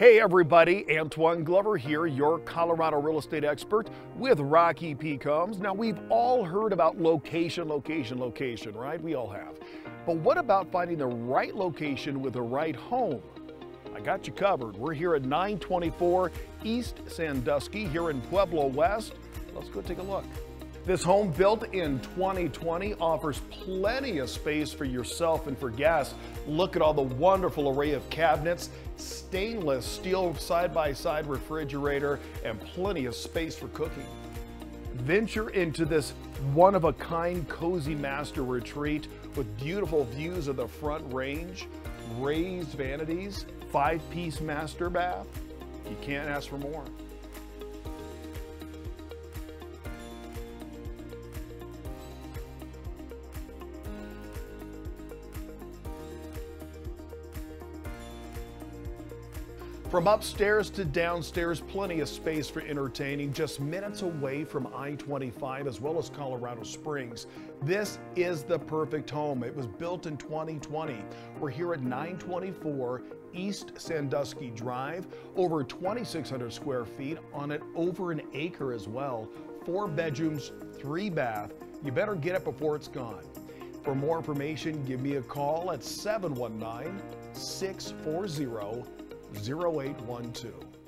Hey everybody, Antoine Glover here, your Colorado real estate expert with Rocky P. Now we've all heard about location, location, location, right? We all have. But what about finding the right location with the right home? I got you covered. We're here at 924 East Sandusky here in Pueblo West. Let's go take a look. This home built in 2020 offers plenty of space for yourself and for guests. Look at all the wonderful array of cabinets, stainless steel side-by-side refrigerator, and plenty of space for cooking. Venture into this one-of-a-kind cozy master retreat with beautiful views of the front range, raised vanities, five-piece master bath. You can't ask for more. From upstairs to downstairs, plenty of space for entertaining, just minutes away from I-25 as well as Colorado Springs. This is the perfect home. It was built in 2020. We're here at 924 East Sandusky Drive, over 2,600 square feet on it, over an acre as well. Four bedrooms, three bath. You better get it before it's gone. For more information, give me a call at 719 640 0812.